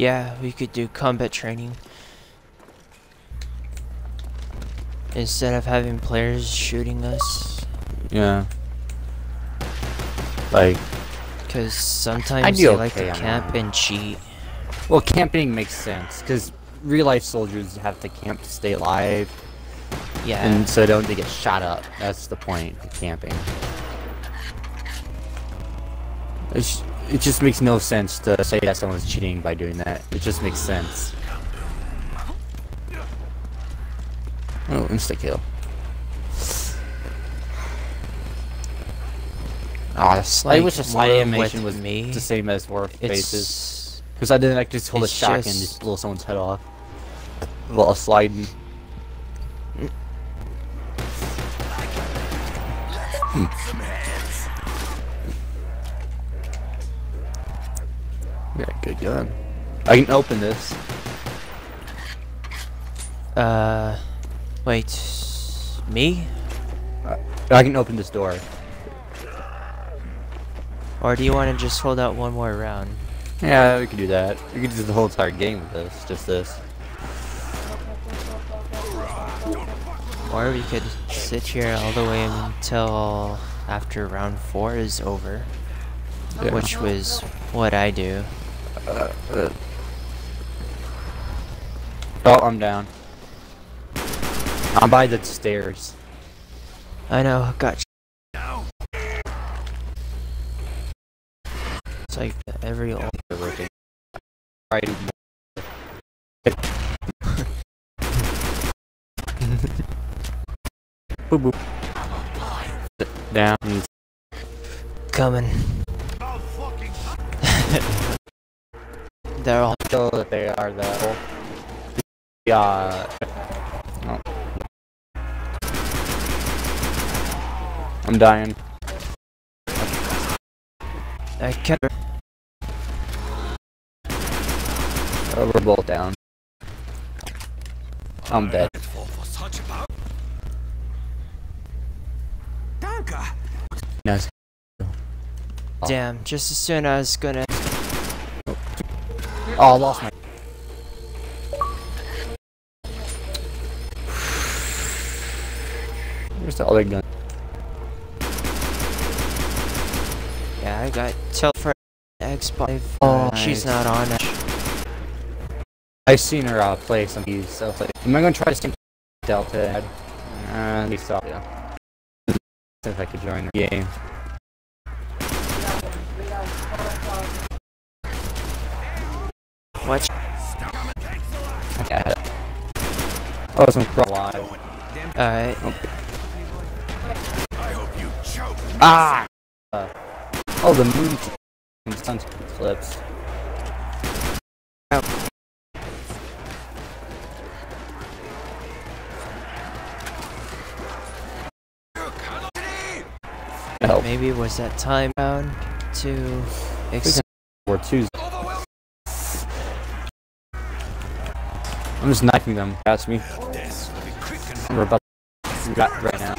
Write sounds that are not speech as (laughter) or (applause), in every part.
Yeah, we could do combat training. Instead of having players shooting us. Yeah. Like, Because sometimes be they like to camp and cheat. well, camping makes sense because real life soldiers have to camp to stay alive, Yeah. and so don't they get shot up. That's the point of camping. It's, it just makes no sense to say that someone's cheating by doing that. It just makes sense. Oh, insta kill. Ah, It's I like wish the slide animation was me. the same as Warface's. It's Because I didn't like just hold a It's shotgun and just- just blow someone's head off. While sliding. Yeah, good gun. I can open this. uh, wait, me? I can open this door. Or do you want to just hold out one more round? Yeah, we could do that. We could do the whole entire game with this. Just this. Or we could sit here all the way until after round four is over, Yeah. which was what I do. Uh, uh. Oh, I'm down. I'm by the stairs. I know, got. You It's like every old. Working. Right. boop boop. Down. coming. They're all. So that they are the. Yeah. Oh. I'm dying. I kept. Oh, we're both down. I'm dead. Nice. Damn, just as soon as I was gonna. Oh, I lost my. Where's the other gun? Yeah, I got tell for Xbox. Oh, uh, she's nice. not on it. I've seen her uh, play some of these, so like, am I gonna try to same Delta? Uh, at least I'll, yeah. See if I could join her game. Watch. Yeah. Oh, some pro live. Alright. Ah! Uh, oh, the moon and sun flips. No, Maybe was that time bound to. Ex- or two. I'm just knifing them. That's me. We're about to got right now.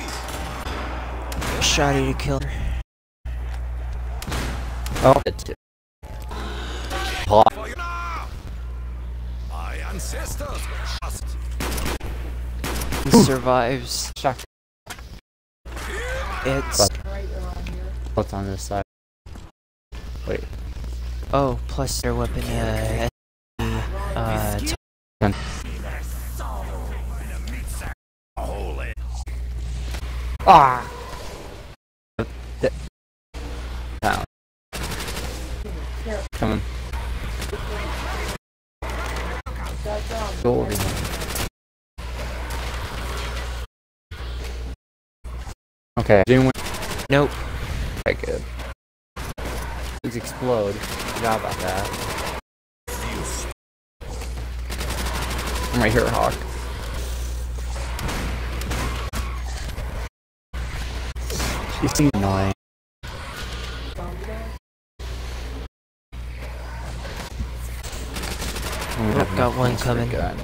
Shotty to kill her. Oh, it's two. Plot. My ancestors just He survives. Shock. It's. What's on this side? Wait. Oh, plus their weapon, uh. Ah! Down. Come on. Go over here. Okay, anyone? nope. Okay, good. Please explode. Forgot about that. I'm right here, Hawk. You seem annoying. I've got one coming. Gun.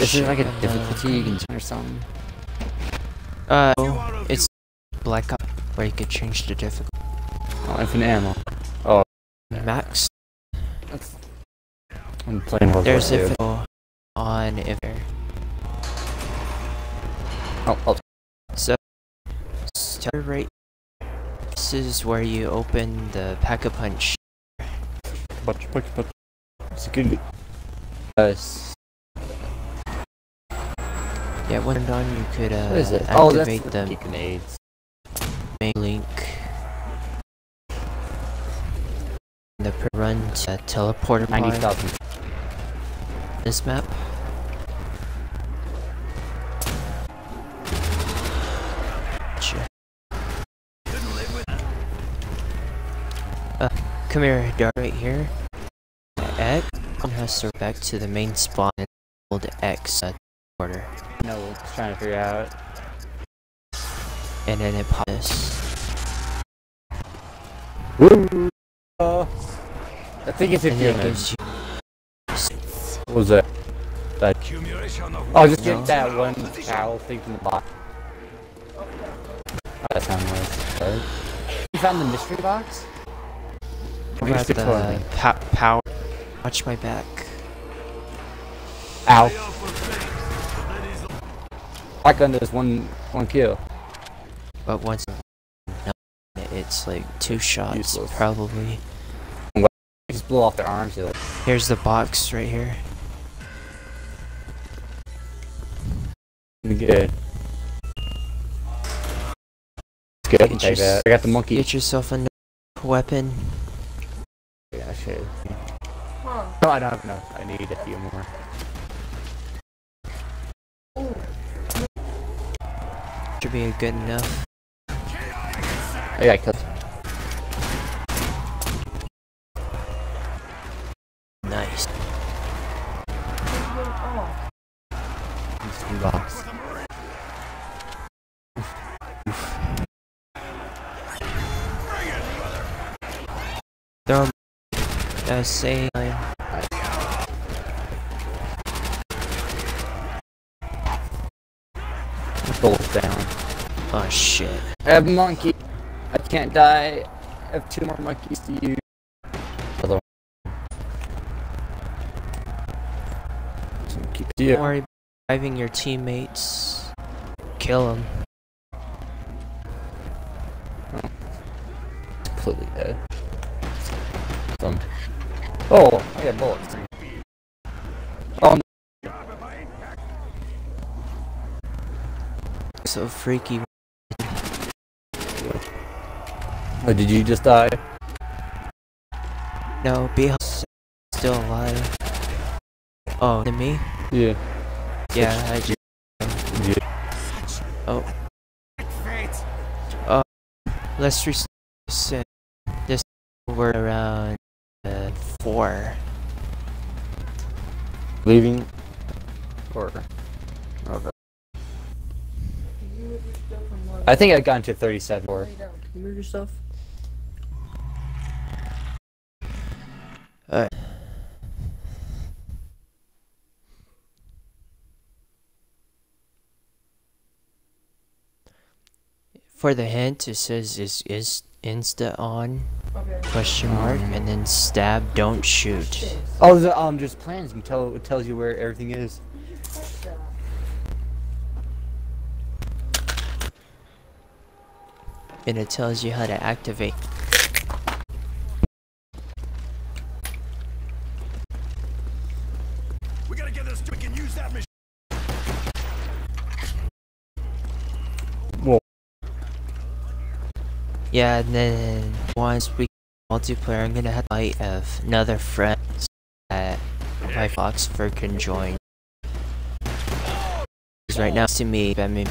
Is there like a difficulty you can turn or something? Uh. It's Black Ops, where you could change the difficulty. Oh, infinite ammo. Oh, Max. I'm playing World There's War a II. on if Oh, oh, so start right. This is where you open the pack a punch. but, but, but. Security. Uh, Yeah, when done, you could uh, what is it? Oh, that's activate the the grenades. main link. The run to teleporter pod 90,000. This map. Uh, come here, Dart, right here. X one has to back to the main spawn and hold X uh, order, No, we're just trying to figure out. and then it pops. Woo! Uh, I think it's if And you're then it in gives you What was that? Accumulation of Oh, just No. get that one cowl thing from the box. Oh, that sounds nice. Right? You found the mystery box? What about Mystery the clothing. pa- power. Watch my back. Ow. Shotgun does one one kill. But once it's like two shots Useless. probably. Just blow off their arms. You're like, Here's the box right here. Good. It's good. I can take that. I got the monkey. Get yourself a weapon. Yeah, shit. No, I don't have enough. I need a few more. Should be good enough. I got killed. Say Bullets down. Oh shit. I have a monkey. I can't die. I have two more monkeys to use. Other one. Keep Don't worry about driving your teammates. Kill them. Oh. completely dead. Some. Oh, I got bullets. Oh, So freaky. oh, did you just die? No, be still alive. Oh, to me? Yeah. Yeah, I just. Yeah. Oh, fate. let's reset. This we're around uh, four. Leaving? Or. Okay. I think I got into 37 or. You move yourself. Uh, for the hint, it says is is insta on Okay. Question mark and then stab don't shoot. Oh, the, um, there's plans and tell it tells you where everything is. And it tells you how to activate. Yeah, and then once we multiplayer, I'm gonna have invite of another friend that my Foxford can join. 'Cause right now, to me, I mean,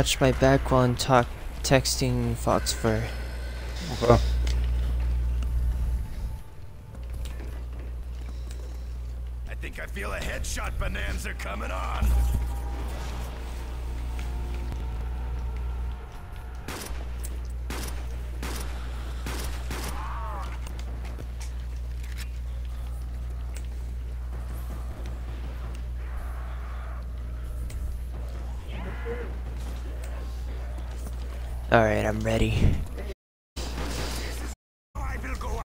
watch my back while I'm talk texting Foxford. Okay. I think I feel a headshot bonanza coming on. Alright, I'm ready. I will go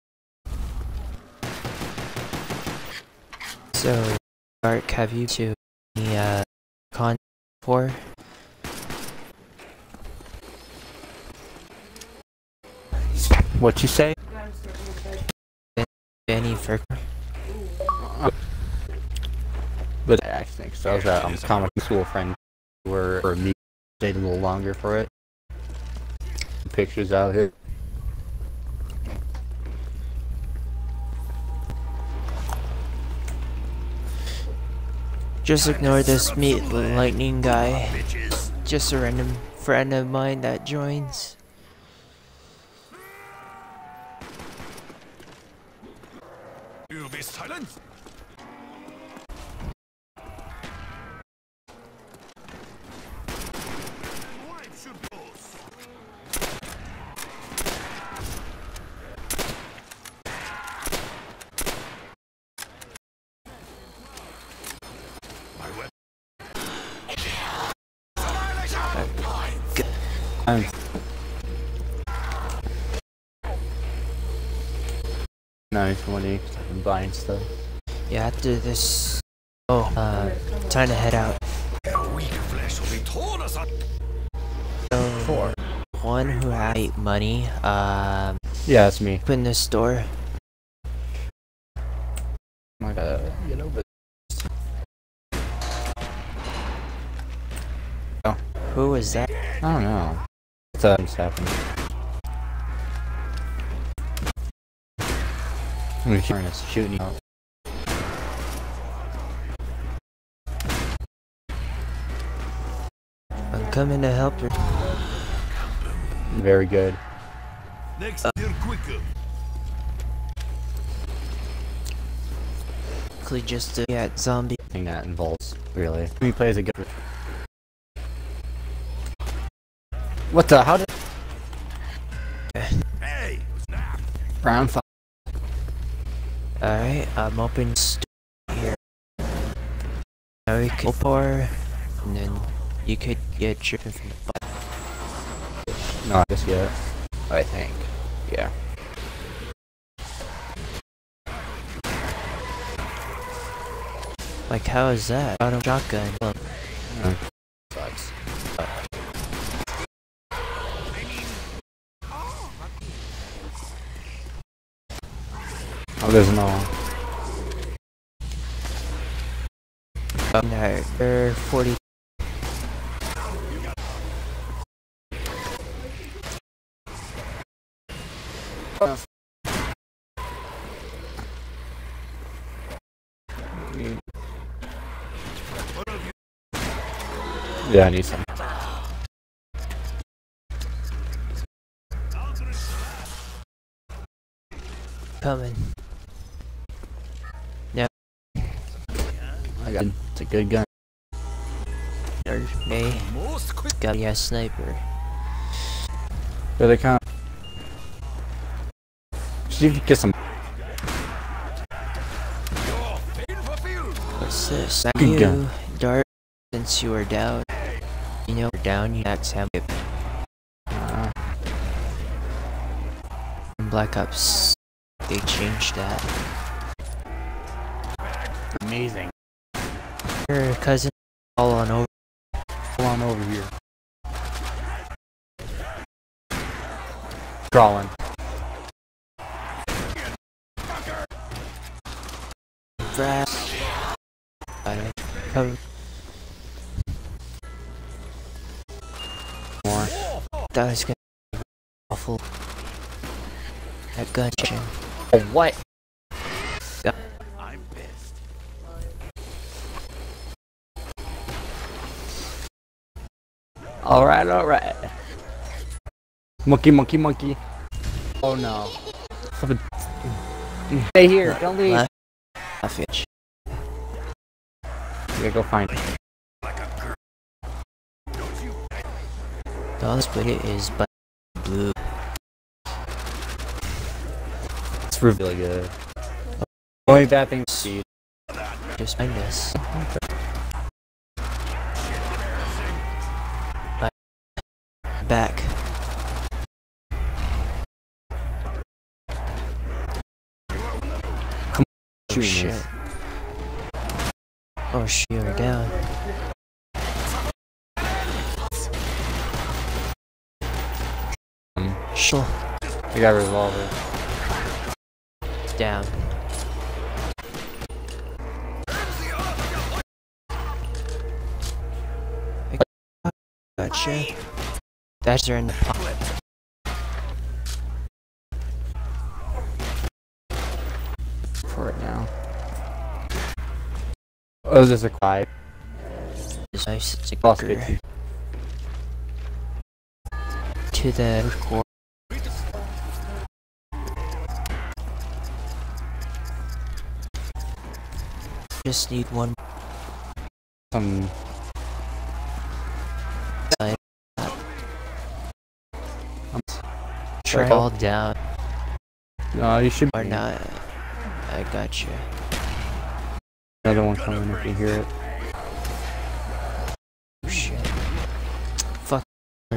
So, Mark, have you to any uh, con for? What you say? Any for? But I think so. I was at um, comic school friend were for me stayed a little longer for it. Pictures out here. Just ignore this meat lightning guy. Just a random friend of mine that joins. You'll be silent. I'm nice money. I'm buying stuff. Yeah, after this. Oh, uh, time to head out. Weak flesh will be torn. So, one who has money, um, Yeah, it's me. open this door. Like a you know, but Who was that? I don't know. What's uh, what's happening? I'm hearing us shooting out. I'm coming to help you. Very good. Next, you're quicker. Quickly just to get zombie. Thing that involves really. He plays a good. What the? How did Hey, snap. round five? Alright, I'm opening this door here. Now we can pour, and then you could get dripping from the bottom. No, I guess yet. I think. Yeah. Like, how is that? Auto shotgun. Look, there's no. no, they're 40. Yeah, I need some. Coming. Got. It's a good gun. Or me. Got a sniper. Here they come. See if you get some. You're pain for field. What's this? Good you, gun. Dart, since you were down. You know, you're down, you axe have Uh, in Black Ops. They changed that. amazing. Your cousin, all on over. Come on over here. Crawling. Brass. Alright, Come. More. That was gonna be awful. That gun. Oh, what? Alright, alright. Monkey, monkey, monkey. Oh no. Stay here, don't leave. Left. Left itch. Yeah, go find it. The other it is blue. It's really good. Only bad thing speed. Just find this. Back. Oh shit. Oh shit, you're down. Sure. I got a revolver. Down. Gotcha. That's her in the pocket. For it now. Oh, there's a five. It's nice. It's a Lost cooker. 50. To the core. Just need one Some. side. Like, all down no, you should. or not. I got you. Another one coming if you hear it. Oh, shit. Fuck.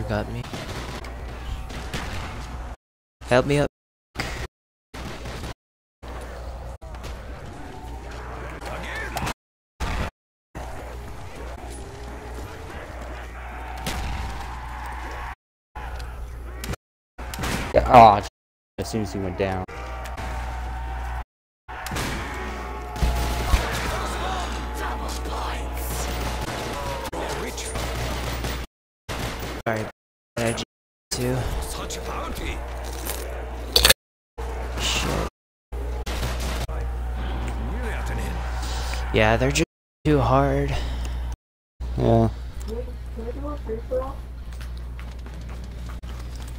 Got me. Help me up. Oh, as soon as he went down. Sorry. Energy too. Such a bounty. Shit. Nearly at an end. Yeah, they're just too hard. Yeah.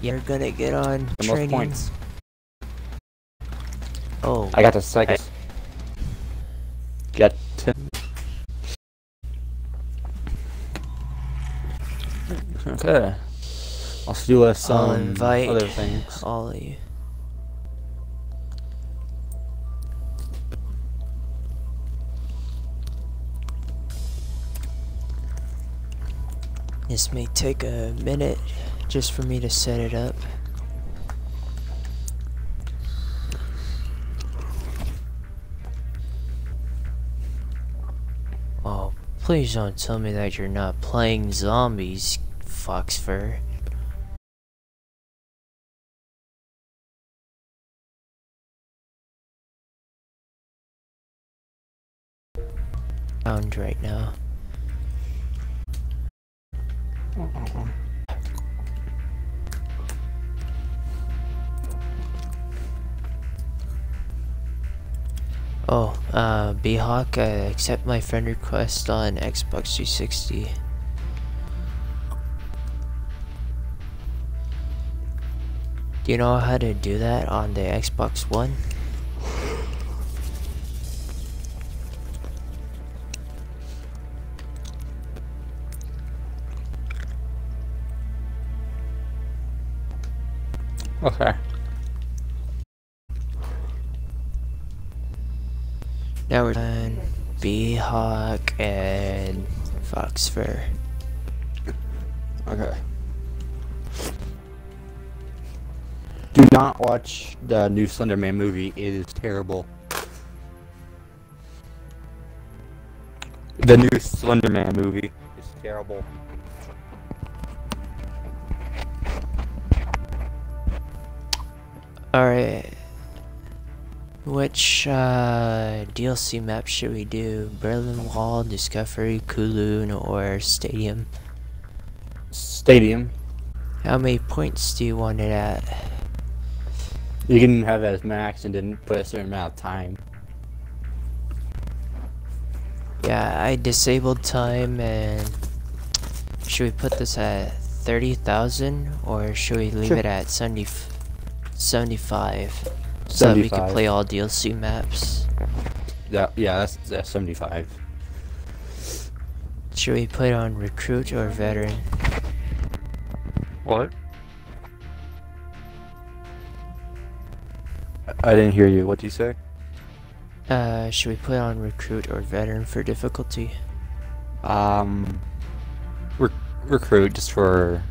You're gonna get on The most points. Oh, I got the second. Get. Okay. I'll do us I'll some invite other things. all of you. This may take a minute just for me to set it up. Oh, please don't tell me that you're not playing zombies, Foxfur. Found right now. Oh, uh, B-Hawk, uh, accept my friend request on Xbox 360. Do you know how to do that on the Xbox One? Okay. Now we're done. B-Hawk and Foxfur. Okay. Do not watch the new Slenderman movie. It is terrible. The new Slenderman movie is terrible. Alright. Which uh, DLC map should we do? Berlin Wall, Discovery, Kowloon, or Stadium? Stadium. How many points do you want it at? You can have it as max and then put a certain amount of time. Yeah, I disabled time and should we put this at 30,000 or should we leave Sure. it at 70, 75? So we can play all DLC maps. Yeah, yeah, that's, that's 75. Should we put on recruit or veteran? What? I didn't hear you. What do you say? Uh, should we put on recruit or veteran for difficulty? Um, rec- recruit just for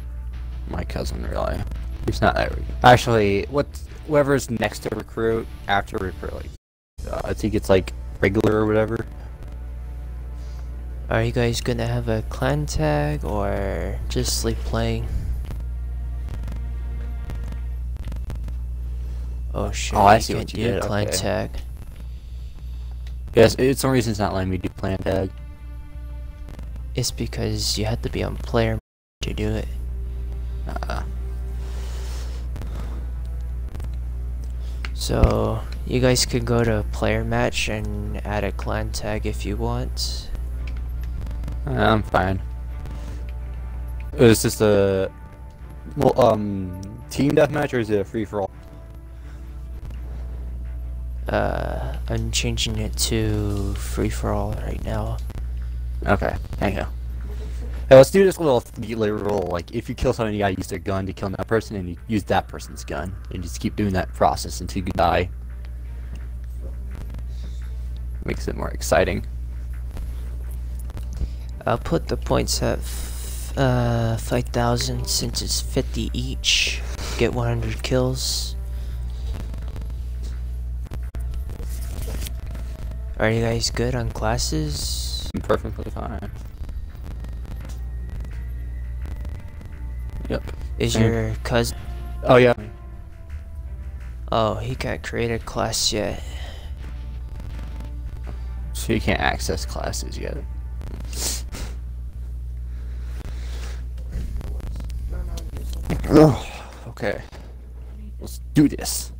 my cousin really. He's not that. Actually, what whoever's next to recruit after recruit, like, uh, I think it's like regular or whatever. Are you guys gonna have a clan tag or just sleep playing? Oh shit, Oh, I you see can't what you do did, clan okay. tag. Yes, it's some reason it's not letting me do clan tag. It's because you have to be on player to do it. Uh, So you guys could go to player match and add a clan tag if you want. I'm fine. Is this a well, um team deathmatch or is it a free for all? Uh, I'm changing it to free for all right now. Okay, thank you. Hey, let's do this little literal like if you kill someone, you gotta use their gun to kill that person, and you use that person's gun, and just keep doing that process until you die. Makes it more exciting. I'll put the points at f uh 5,000 since it's 50 each. Get 100 kills. Are you guys good on classes? I'm perfectly fine. Yep. Is Same. your cousin? Oh yeah. Oh, he can't create a class yet. So you can't access classes yet. (sighs) Okay. Let's do this.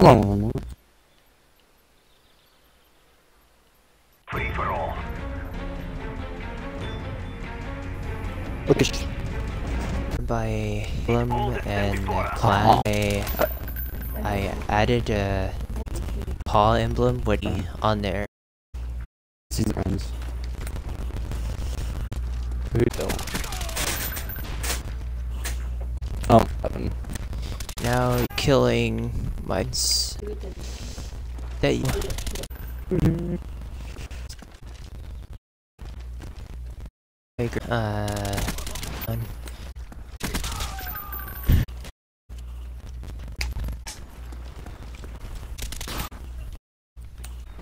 Hold on Sh- by emblem and clan. I, uh, I added a paw emblem with on there. The friends. Who don't? Oh, heaven. Now killing mines. That you, mm-hmm. uh, one.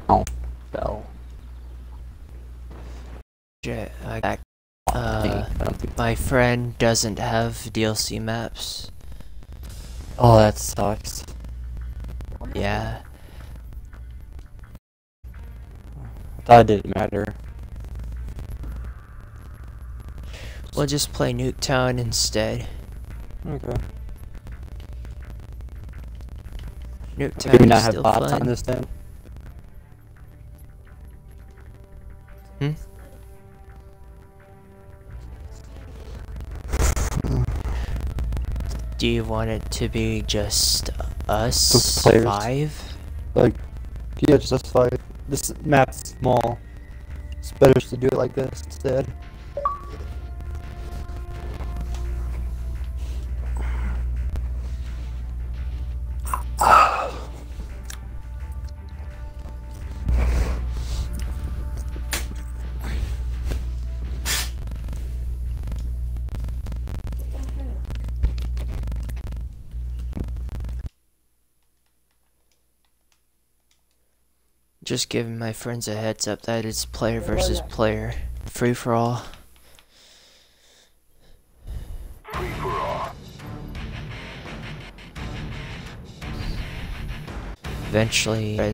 Oh. Shit, I got, uh, I don't think- my friend doesn't have DLC maps. oh, that sucks. Yeah. I thought it didn't matter. We'll just play Nuketown instead. Okay. Nuketown Do we not have bots fun. on this then? Hmm? Do you want it to be just us Just players. five? Like, yeah, just us five. This map's small. It's better to do it like this instead. Just giving my friends a heads up that it's player versus player. Free for all. Free for all. Eventually,